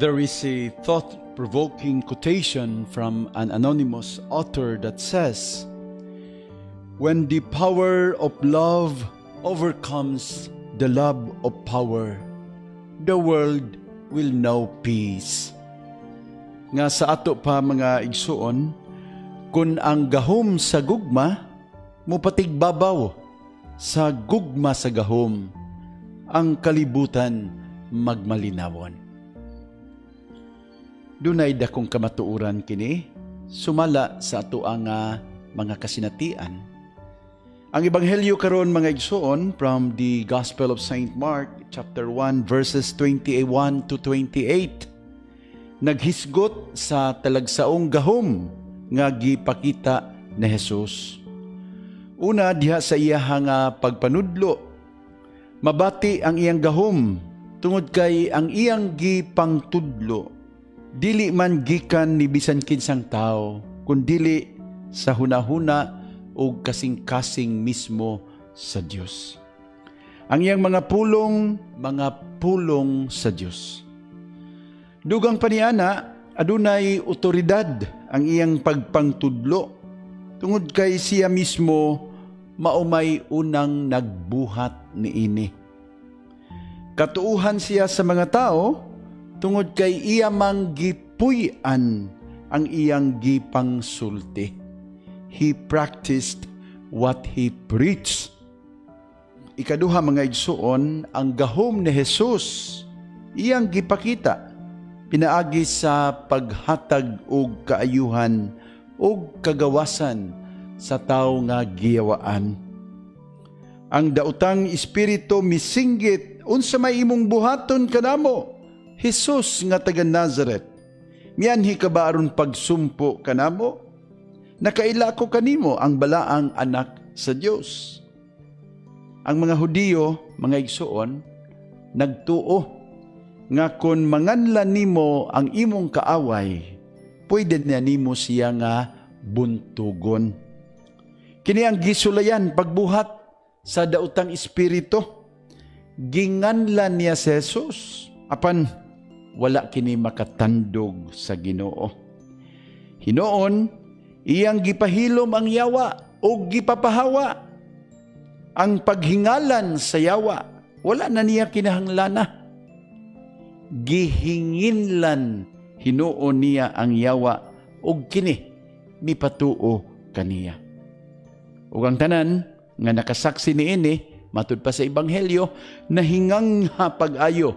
There is a thought provoking quotation from an anonymous author that says, When the power of love overcomes the love of power, the world will know peace. Nga sa ato pa mga igsuon, kung ang gahom sa gugma, mupatigbabaw sa gugma sa gahom, ang kalibutan magmalinawon. Dunay dakong kamatuuran kini, sumala sa ato uh, mga kasinatian. Ang ebanghelyo karon mga igsuon from the Gospel of Saint Mark chapter 1 verses 21 to 28 naghisgot sa talagsaong gahom nga gipakita ni Jesus. Una diha sa iyahang pagpanudlo, mabati ang iyang gahom tungod kay ang iyang gipangtudlo dili man gikan ni bisan kinsang tao kundili sa hunahuna o kasing-kasing mismo sa Dios. Ang iyang mga pulong, mga pulong sa Dios. Dugang paniana, adunay otoridad ang iyang pagpangtudlo tungod kay siya mismo maumay unang nagbuhat ni ini. Katuuhan siya sa mga tao tungod kay iya mang gipuy-an ang iyang gipangsulti. He practiced what he preached. Ikaduha mga igsuon, ang gahom ni Jesus iyang gipakita pinaagi sa paghatag og kaayuhan og kagawasan sa tao nga giyawaan. Ang dautang espiritu misinggit unsa may imong buhaton kanamo, Jesus nga taga Nazareth. Mianhi ka ba aron pagsumpo kanamo? Nakaila ko kanimo ang balaang anak sa Dios. Ang mga Hudiyo, mga igsuon, nagtuo nga kon manganlan nimo ang imong kaaway, pwede na nimo siya nga buntugon. Kini ang gisulayan pagbuhat sa dautang espiritu. Ginganlan niya si Jesus, apan wala kini makatandog sa Ginoo. Hinoon, iyang gipahilom ang yawa o gipapahawa. Ang paghingalan sa yawa, wala na niya kinahanglana gihinginlan hinuon niya ang yawa ug kini mipatuo kaniya. Ug ang tanan nga nakasaksi ni ini matud pa sa ebanghelyo nahingang pag-ayo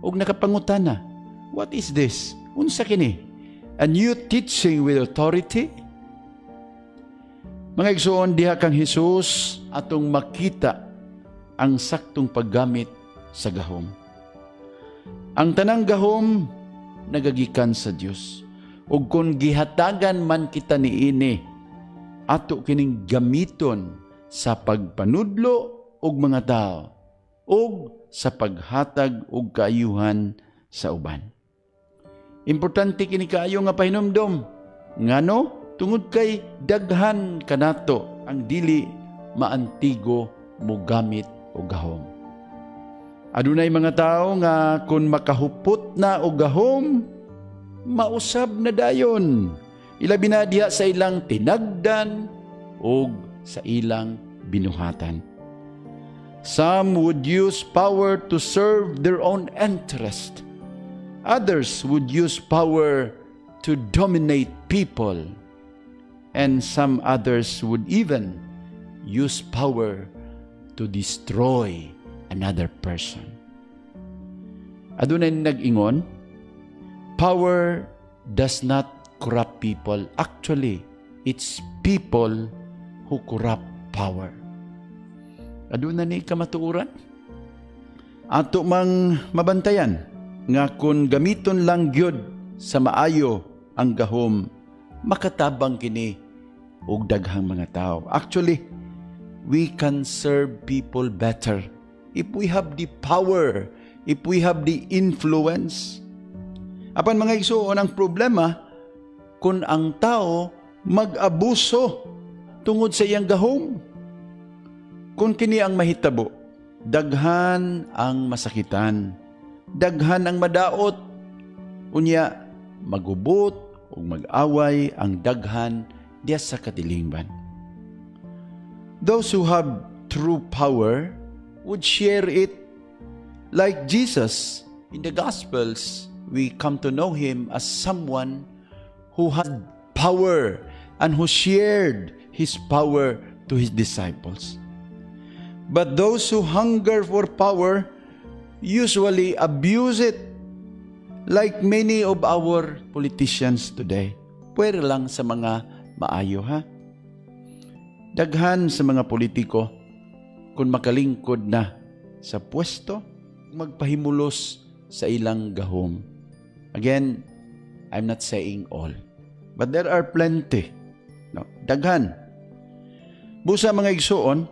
ug nakapangutana, What is this? Unsa kini? A new teaching with authority? Mga igsoon diha kang Hesus atong makita ang saktong paggamit sa gahom. Ang tanang gahom nagagikan sa Dios. Ug kung gihatagan man kita niini, ato kining gamiton sa pagpanudlo og mga tao ug sa paghatag og kaayuhan sa uban. Importante kini kaayo nga pahinumdom. Ngano tungod kay daghan kanato ang dili maantigo mo gamit og gahom. Adunay mga tao nga kung makahupot na og gahom, mausab na dayon. Ilabi na diha sa ilang tinagdan o sa ilang binuhatan. Some would use power to serve their own interest. Others would use power to dominate people. And some others would even use power to destroy another person. Adunay nag-ingon, power does not corrupt people. Actually, it's people who corrupt power. Aduna ni kamatuuran. Ato mang mabantayan nga kung gamiton lang gyud sa maayo ang gahom, makatabang kini og daghang mga tao. Actually, we can serve people better if we have the power, if we have the influence. Apan mga igsuon ang problema kung ang tao mag-abuso tungod sa iyang gahom. Kung kini ang mahitabo, daghan ang masakitan, daghan ang madaot, Unya, magubot o mag-away ang daghan diya sa katilingban. Those who have true power would share it like Jesus in the Gospels. We come to know him as someone who had power and who shared his power to his disciples. But those who hunger for power usually abuse it like many of our politicians today. Pwede lang sa mga maayo ha. Daghan sa mga politiko kung makalingkod na sa pwesto, magpahimulos sa ilang gahom. Again, I'm not saying all. But there are plenty. No, daghan. Busa mga igsuon,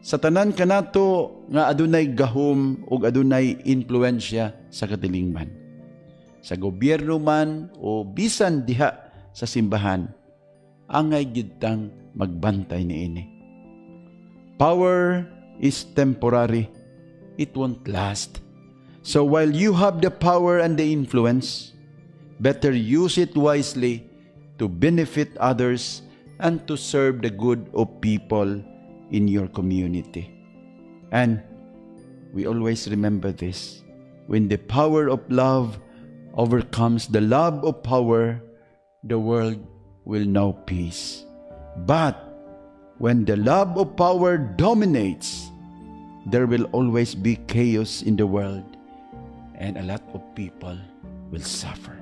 sa tanan kanato nga adunay gahom ug adunay impluensya sa katilingban. Sa gobyerno man o bisan diha sa simbahan, angay gidtang magbantay niini. Power is temporary. It won't last. So while you have the power and the influence, better use it wisely to benefit others and to serve the good of people in your community. And we always remember this. When the power of love overcomes the love of power, the world will know peace. But when the love of power dominates, there will always be chaos in the world and a lot of people will suffer.